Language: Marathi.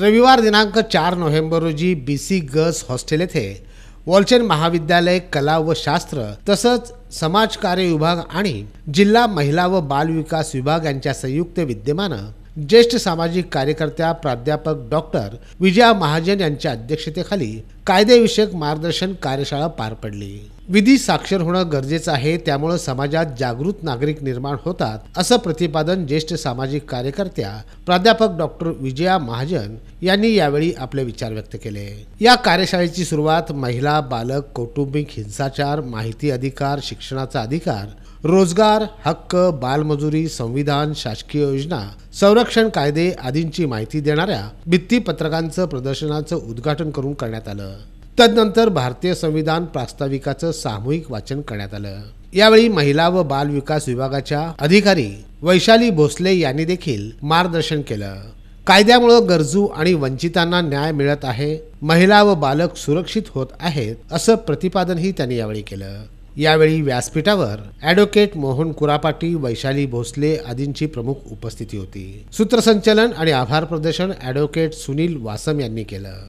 रविवार दिनांक चार नोव्हेंबर रोजी बी सी गर्ल्स हॉस्टेल येथे वॉलचेन महाविद्यालय कला व शास्त्र तसंच समाजकार्य विभाग आणि जिल्हा महिला व बाल विकास विभाग यांच्या संयुक्त विद्यमानं ज्येष्ठ सामाजिक कार्यकर्त्या प्राध्यापक डॉक्टर विजया महाजन यांच्या अध्यक्षतेखाली कायदेविषयक मार्गदर्शन कार्यशाळा पार पडली. विधी साक्षर होणं गरजेचं आहे त्यामुळं समाजात जागृत नागरिक निर्माण होतात असं प्रतिपादन ज्येष्ठ सामाजिक कार्यकर्त्या प्राध्यापक डॉक्टर विजया महाजन यांनी यावेळी आपले विचार व्यक्त केले. या कार्यशाळेची सुरुवात महिला बालक कौटुंबिक हिंसाचार माहिती अधिकार शिक्षणाचा अधिकार रोजगार हक्क बालमजुरी संविधान शासकीय योजना संरक्षण कायदे आदींची माहिती देणाऱ्या भित्तीपत्रकांचं प्रदर्शनाचं उद्घाटन करून करण्यात आलं. तदनंतर भारतीय संविधान प्रास्ताविकाचं सामूहिक वाचन करण्यात आलं. यावेळी महिला व बाल विकास विभागाच्या अधिकारी वैशाली भोसले यांनी देखील मार्गदर्शन केलं. कायद्यामुळं गरजू आणि वंचितांना न्याय मिळत आहे महिला व बालक सुरक्षित होत आहेत असं प्रतिपादनही त्यांनी यावेळी केलं. यावेळी व्यासपीठावर ॲडव्होकेट मोहन कुरापाटी वैशाली भोसले आदींची प्रमुख उपस्थिती होती. सूत्रसंचलन आणि आभार प्रदर्शन ॲडव्होकेट सुनील वासम यांनी केलं.